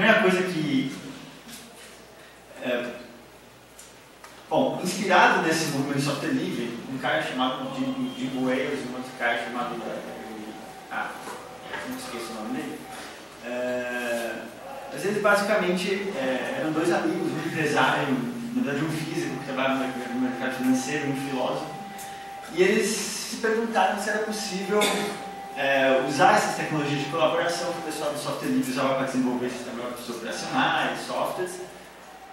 Primeira coisa que. É, bom, inspirado nesse movimento de software livre, um cara chamado Jim, Jim Wales e um outro cara chamado. Ah, não esqueço o nome dele. É, mas eles basicamente é, eram dois amigos, um empresário, na verdade um físico que trabalhava no mercado financeiro, um filósofo, e eles se perguntaram se era possível é, usar essas tecnologias de colaboração que o pessoal do software livre usava para desenvolver sistemas operacionais, softwares,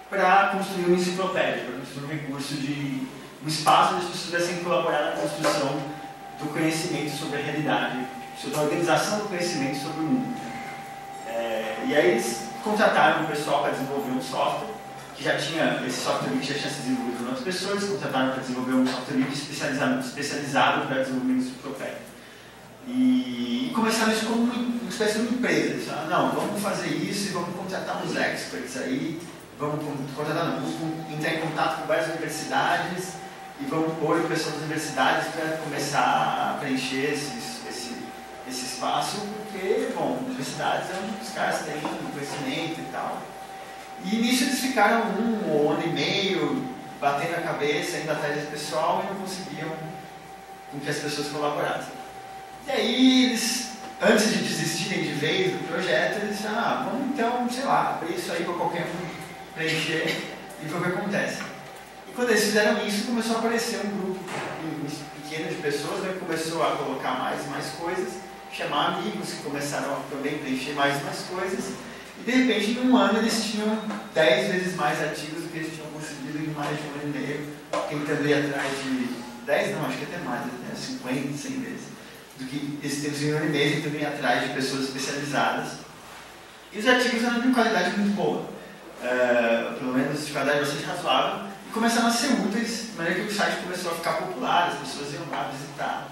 para construir uma enciclopédia, para construir um recurso de um espaço onde as pessoas pudessem colaborar na construção do conhecimento sobre a realidade, sobre a organização do conhecimento sobre o mundo. É, e aí eles contrataram um pessoal para desenvolver um software, que já tinha, esse software que já tinha sido desenvolvido por outras pessoas, contrataram para desenvolver um software especializado, especializado para desenvolvimento enciclopédico. E, e começaram isso como uma espécie de empresa. Eles falaram, não, vamos fazer isso e vamos contratar uns experts aí, vamos contratar, não, entrar em contato com várias universidades e vamos pôr o pessoal das universidades para começar a preencher esses, esse, esse espaço, porque, bom, universidades é onde os caras têm conhecimento e tal. E nisso eles ficaram um ou um ano e meio batendo a cabeça, indo atrás desse pessoal e não conseguiam com que as pessoas colaborassem. E aí eles, antes de desistirem de vez do projeto, eles disseram, ah, vamos então, sei lá, abrir isso aí para qualquer um preencher e ver o que acontece. E quando eles fizeram isso, começou a aparecer um grupo pequeno de pessoas, né, começou a colocar mais e mais coisas, chamar amigos que começaram a também preencher mais e mais coisas, e de repente, em um ano, eles tinham 10 vezes mais ativos do que eles tinham conseguido em mais de um ano e meio, tentando ir atrás de 10, não, acho que até mais, até 50, 100 vezes do que esse tempo de e mês e também atrás de pessoas especializadas. E os artigos eram de qualidade muito boa, uh, pelo menos de qualidade bastante razoável, e começaram a ser úteis, de maneira que o site começou a ficar popular, as pessoas iam lá visitar.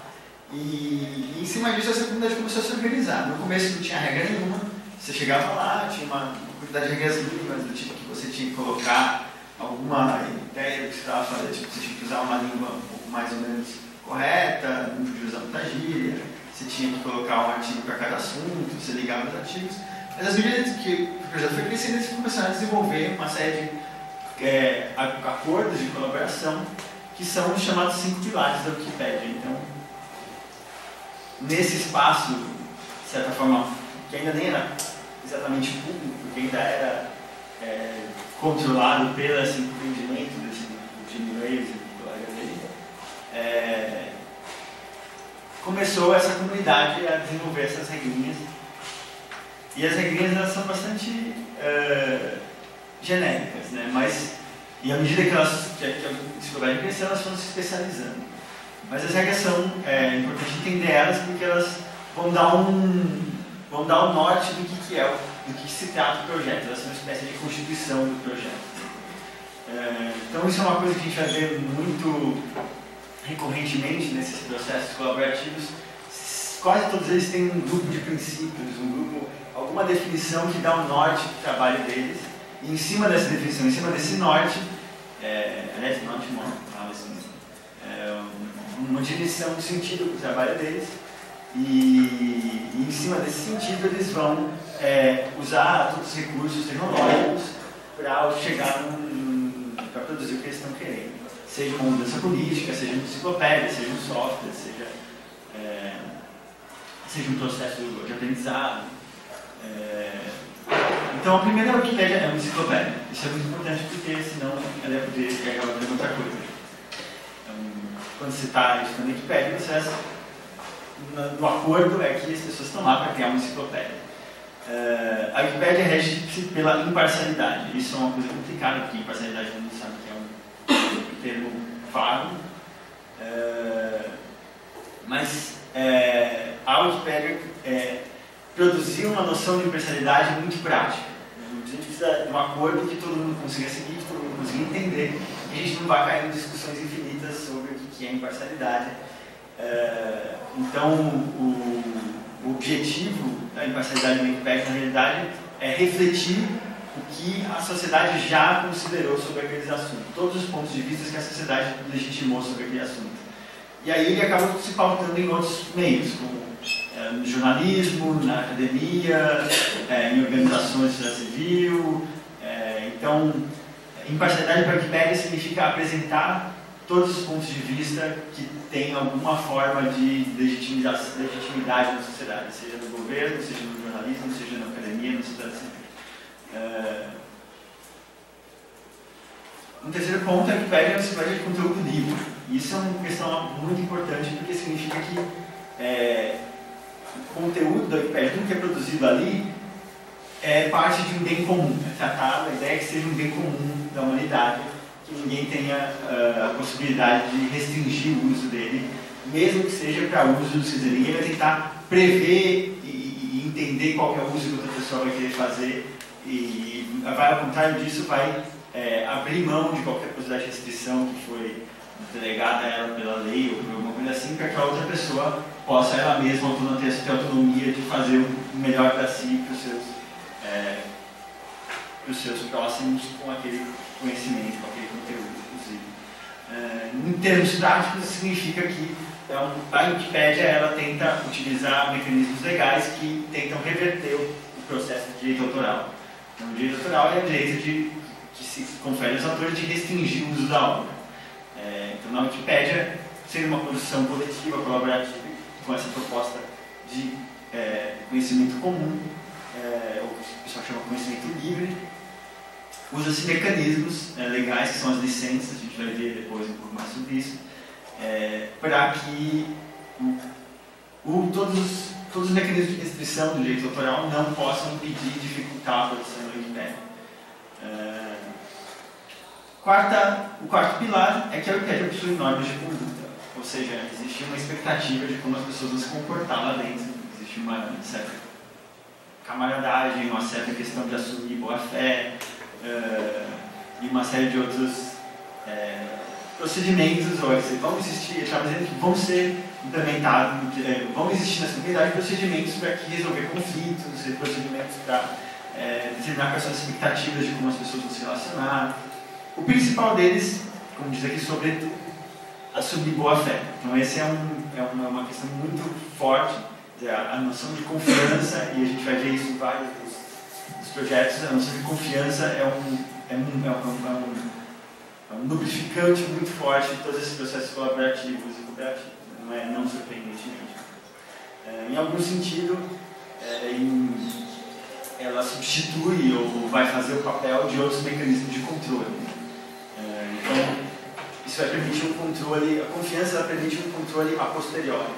E, e em cima disso essa comunidade começou a se organizar. No começo não tinha regra nenhuma, você chegava lá, tinha uma quantidade de regras mínimas, do tipo que você tinha que colocar alguma ideia do que você estava fazendo, tipo, você tinha que usar uma língua um pouco mais ou menos correta, não podia usar muita gíria, você tinha que colocar um artigo para cada assunto, você ligava os artigos. Mas as medida que o projeto foi crescendo, eles começaram a desenvolver uma série de é, acordos de colaboração que são os chamados cinco pilares da Wikipédia. Então, nesse espaço, de certa forma, que ainda nem era exatamente público, porque ainda era é, controlado pelo empreendimento desse Jimmy Wales é, começou essa comunidade a desenvolver essas regrinhas. E as regrinhas elas são bastante é, genéricas, né? mas e à medida que elas que, que a dificuldade cresceu, elas foram se especializando. Mas as regras são é, importante entender elas porque elas vão dar um vão dar um norte do que, que é do que se trata o projeto. Elas são uma espécie de constituição do projeto. É, então isso é uma coisa que a gente vai ver muito recorrentemente nesses processos colaborativos, quase todos eles têm um grupo de princípios, um grupo, alguma definição que dá um norte para o trabalho deles, e em cima dessa definição, em cima desse norte, é, aliás, norte não, fala assim, é, uma direção de sentido para o trabalho deles, e, e, em cima desse sentido eles vão é, usar todos os recursos tecnológicos para chegar para produzir o que eles estão querendo seja uma mudança política, seja uma enciclopédia, seja um software, seja, é, seja um processo de aprendizado. É, então, a primeira Wikipédia é uma enciclopédia. Isso é muito importante porque, senão, ela ia poder pegar outra coisa. Então, quando você está estudando Wikipédia, você no acordo é que as pessoas estão lá para criar uma enciclopédia. Uh, a Wikipédia rege-se pela imparcialidade. Isso é uma coisa complicada, porque imparcialidade não sabe é, mas é, a Wikipedia é, produziu uma noção de imparcialidade muito prática. A gente precisa de um acordo que todo mundo consiga seguir, que todo mundo consiga entender, e a gente não vai cair em discussões infinitas sobre o que é imparcialidade. É, então, o, o objetivo da imparcialidade da Wikipedia, na realidade, é refletir o que a sociedade já considerou sobre aqueles assuntos, todos os pontos de vista que a sociedade legitimou sobre aquele assunto. E aí ele acaba se pautando em outros meios, como é, no jornalismo, na academia, é, em organizações sociedade civil. É, então, imparcialidade para a Wikipédia significa apresentar todos os pontos de vista que têm alguma forma de legitimidade na sociedade, seja no governo, seja no jornalismo, seja na academia, na sociedade civil. É... Um terceiro ponto é que pede a enciclopédia de conteúdo livre. Isso é uma questão muito importante porque significa que é, o conteúdo da Wikipédia, tudo que é produzido ali, é parte de um bem comum. É tratado, a ideia é que seja um bem comum da humanidade que ninguém tenha uh, a possibilidade de restringir o uso dele, mesmo que seja para usos, quer dizer, ninguém vai tentar prever e, e, entender qual é o uso que outra pessoa vai querer fazer e, vai, ao contrário disso, vai é, abrir mão de qualquer possibilidade de restrição que foi delegada a ela pela lei ou por alguma coisa assim, para que a outra pessoa possa ela mesma ter a autonomia de fazer o melhor para si e para os seus, é, os seus próximos com aquele conhecimento, com aquele conteúdo, inclusive. É, em termos práticos, significa que então, a Wikipédia ela tenta utilizar mecanismos legais que tentam reverter o processo de direito autoral. Então, o direito autoral é o direito de, que se confere aos autores de restringir o uso da obra. É, então, na Wikipédia, seria uma produção coletiva, colaborativa, com essa proposta de é, conhecimento comum, é, ou que o pessoal chama conhecimento livre, usa-se mecanismos é, legais, que são as licenças, a gente vai ver depois um pouco mais sobre isso, é, para que o, o, todos, os, todos os mecanismos de restrição do direito autoral não possam impedir, dificultar a produção do Wikipedia. É, quarta, o quarto pilar é que a Wikipedia possui normas de conduta, ou seja, existe uma expectativa de como as pessoas vão se comportar lá dentro, existe uma certa camaradagem, uma certa questão de assumir boa-fé, uh, e uma série de outros uh, procedimentos, ou seja, vão existir, está dizendo que vão ser implementados, uh, vão existir nessa comunidade procedimentos para resolver conflitos, procedimentos para determinar quais são as expectativas de como as pessoas vão se relacionar. O principal deles, como diz aqui, sobretudo, assumir boa-fé. Então, essa é, um, é uma, uma questão muito forte, a noção de confiança, e a gente vai ver isso em vários projetos, a noção de confiança é um, é um, é um, é um, é um lubrificante muito forte de todos esses processos colaborativos e cooperativos, não, é, não surpreendentemente. É, em algum sentido, é, em, ela substitui ou vai fazer o papel de outros mecanismos de controle. É, então, isso vai permitir um controle, a confiança permite um controle a posteriori,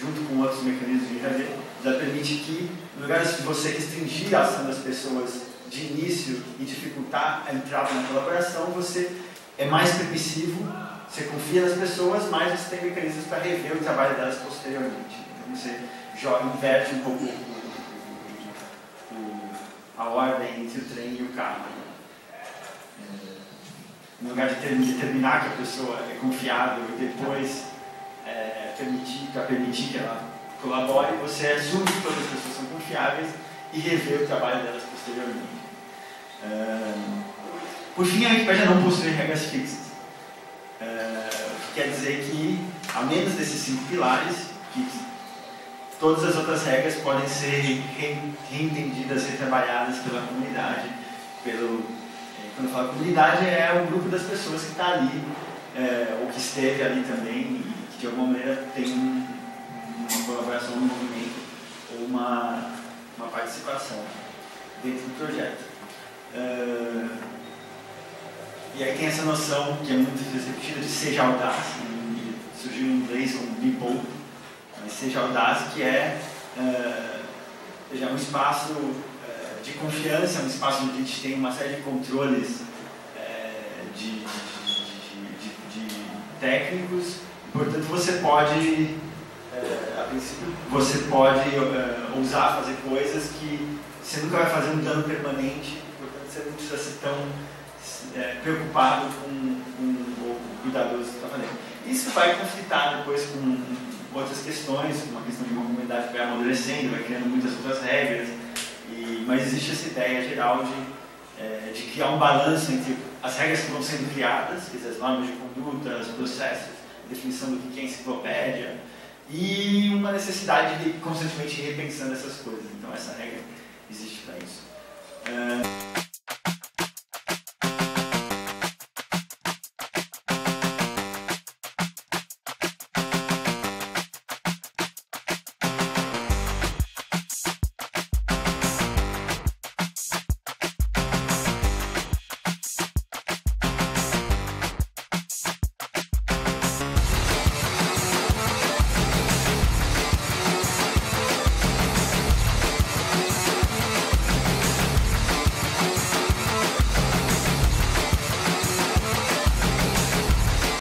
junto com outros mecanismos de rede, ela permite que no lugar de você restringir a ação das pessoas de início e dificultar a entrada na colaboração, você é mais permissivo, você confia nas pessoas, mas você tem mecanismos para rever o trabalho delas posteriormente. Então você joga, inverte um pouco a ordem entre o trem e o carro. É, no lugar de determinar que a pessoa é confiável e depois é, permitir, para permitir que ela colabore, você assume que todas as pessoas são confiáveis e revê o trabalho delas posteriormente. Uh, por fim, a Wikipédia não possui regras fixas. Que quer dizer que, a menos desses cinco pilares, que todas as outras regras podem ser re reentendidas, retrabalhadas pela comunidade. Pelo, eh, quando eu falo comunidade, é o grupo das pessoas que está ali, é, ou que esteve ali também, e que de alguma maneira tem um, uma colaboração no movimento ou uma, uma participação dentro do projeto. E aí tem essa noção que é muito repetida de seja audaz, surgiu em inglês como be bold, mas seja audaz que é uh, um espaço uh, de confiança, um espaço onde a gente tem uma série de controles de, de, de, de técnicos, portanto você pode é, a princípio, você pode é, ousar fazer coisas que você nunca vai fazer um dano permanente, portanto você não precisa ser tão é, preocupado com, com o cuidadoso que está fazendo. Isso vai conflitar depois com outras questões, uma questão de uma comunidade que vai amadurecendo, vai criando muitas outras regras, e, mas existe essa ideia geral de, é, de criar um balanço entre as regras que vão sendo criadas, quer dizer, as normas de conduta, os processos, definição do que é enciclopédia e uma necessidade de constantemente repensando essas coisas. Então essa regra existe para isso. Uh...